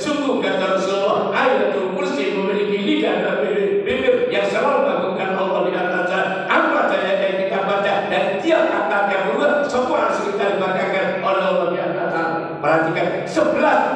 Sungguh kata Rasulullah ayatul kursi memiliki lidah dan bibir yang selalu mengagungkan Allah di atasnya. Apa saja yang kita baca dan tiap kata yang keluar semua harus kita dibanggakan oleh Allah di atasnya. Perhatikan sebelas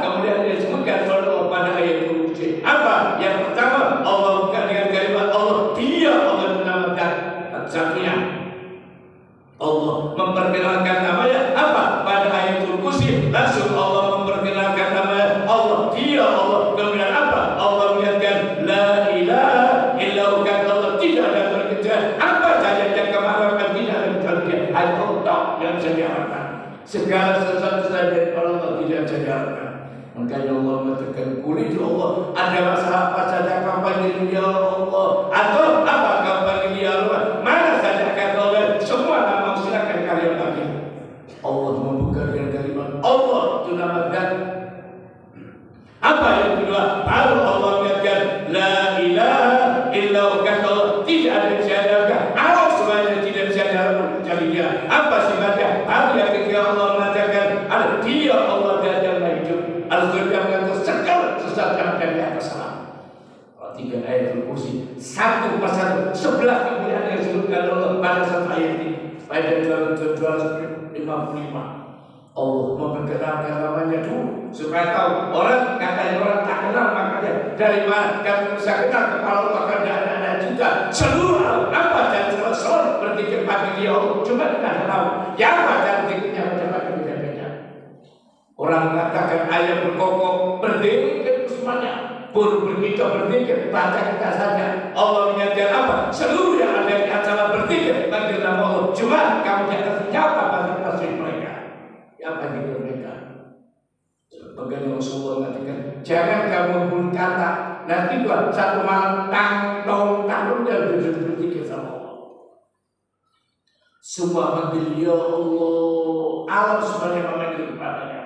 Allah yang bisa diharapkan segala sesuatu saja Allah tidak bisa diharapkan Makanya Allah mengatakan kulit Allah ada masalah apa saja kapan ya Allah. Atau satu persatu sebelah kemuliaan yang disebutkan Allah pada satu ayat ini. Pada 255 Allah memperkenalkan namanya dulu supaya tahu orang katanya orang tak kenal makanya dari mana kamu bisa kenal kepala karena ada ada juga. Seluruh apa dan seluruh berpikir pagi dia Allah cuma kita tahu. Yang apa dan berpikirnya macam-macam beda-beda orang mengatakan ayat berkokok berdiri semuanya pun berkicau berpikir baca kita saja Allah menyatakan apa? Seluruh yang ada di acara berpikir bagi nama Allah cuma kamu jangan siapa pada tasbih mereka? Apa yang mereka? Bagaimana Rasulullah mengatakan jangan kamu pun kata. Nanti buat satu malam tang tong tang dan berpikir sama Allah. Manggil ya Allah alam semuanya memanggil kepadanya.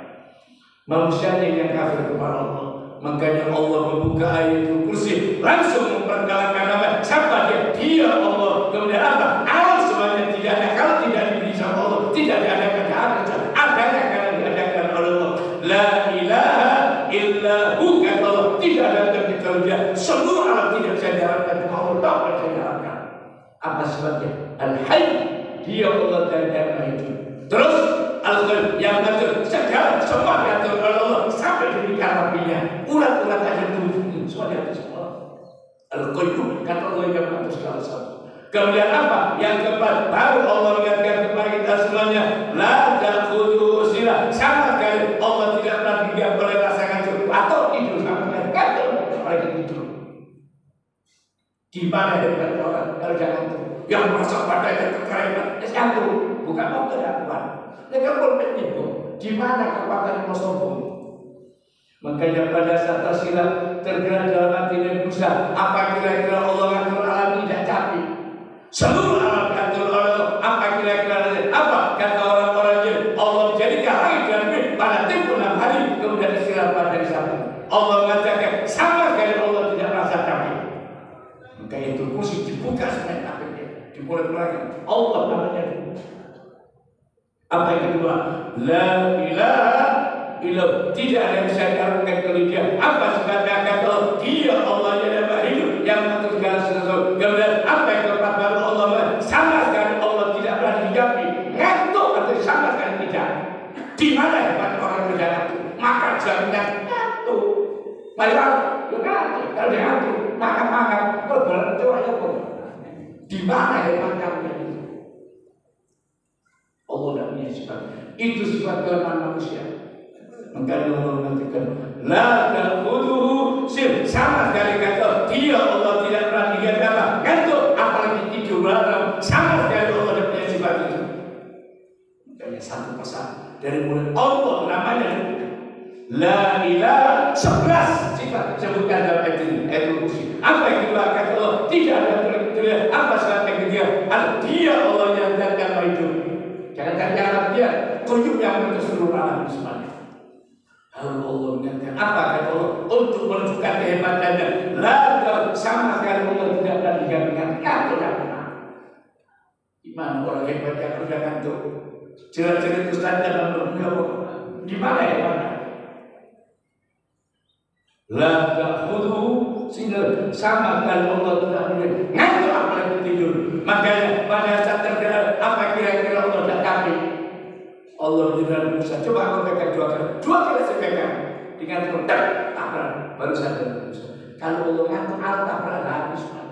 Manusianya yang kafir kepada Allah Makanya Allah membuka ayat kursi langsung memperkenalkan nama siapa dia? Dia Allah. Kemudian apa? Alam semuanya tidak ada. Kalau tidak diberi sama Allah, tidak diadakan ada. Adanya karena diadakan oleh Allah. La ilaha illa hu kata Allah. Tidak ada terkecuali dia. Seluruh alam tidak bisa diharapkan. Allah tak bisa diharapkan. Apa sebabnya? Al-Hayy. Dia Allah dan yang itu. Terus Al-Quran yang mengatur segala semua diatur oleh Allah sampai demikian rapinya. Urat-urat aja tujuh semua diatur semua. Al-Qayyum yang mengatur segala sesuatu. Kemudian apa? Yang keempat baru Allah mengingatkan kepada kita semuanya la ta'khudhu sila sama sekali Allah tidak pernah tidak boleh rasakan tidur atau tidur sama sekali kantor lagi tidur. Di mana hebat orang kalau jangan tuh yang merasa badannya kekeringan, ya jangan bukan mau kedakuan. Ya kan boleh itu. Di mana kekuatan yang sombong? Makanya pada saat tasila tergerak dalam hati dan Musa, apa kira-kira Allah atur alam tidak capek? Seluruh alam oleh Allah. Apa kira-kira apa kata orang-orangnya? Allah menjadikan langit dan bumi pada tempoh enam hari kemudian istirahat pada hari Sabtu. Allah mengatakan sama sekali Allah tidak merasa capek. Maka itu kursi dibuka sebenarnya capeknya, dimulai-mulai. Allah namanya apa yang kedua? La ilaha illallah. Tidak ada yang bisa diharapkan kecuali dia. Apa sebabnya kata dia Allah yang maha hidup yang mengatur segala sesuatu. Kemudian apa yang keempat baru Allah sama sekali Allah tidak pernah dijabi. Ngantuk atau sama sekali tidak. Di mana hebat orang berjalan itu? Makan jaminan ngantuk. Mari ya ngantuk. Kalau dia ngantuk, makan-makan. Kalau berjalan itu pun. Di mana hebat kamu? Allah tidak punya sifat. Itu sifat kelemahan manusia. Makanya Allah mengatakan, La ta'khuduhu sir. Sama sekali kata, dia Allah tidak pernah diganti apa. Ngantuk, apalagi tidur malam. Sama sekali Allah tidak punya sifat itu. Makanya satu pesan dari mulai Allah namanya La ilaha sebelas sifat disebutkan dalam ayat ini ayat kursi. Apa yang kedua kata Allah tidak ada terkecuali apa sebab yang ketiga dia Allah yang datang hidup. Jangan alam dia, kuyuk yang menentu seluruh alam semuanya. Lalu Allah menyatakan apa kata Allah untuk menunjukkan kehebatannya. Lalu sama sekali Allah tidak ada digantikan. Tidak pernah. Gimana orang hebat yang kerja kantor? Jelas-jelas itu saja dalam berbuka. Di mana hebatnya? La ta'khudhu sinah sama kalau Allah tidak boleh ngantuk apalagi tidur. Makanya pada saat terkena apa kira-kira. Allah bilang Musa, coba aku pegang dua kali, dua kali saya pegang dengan tak tabrak baru sadar Musa. Kalau Allah ngantuk, Allah tabrak habis.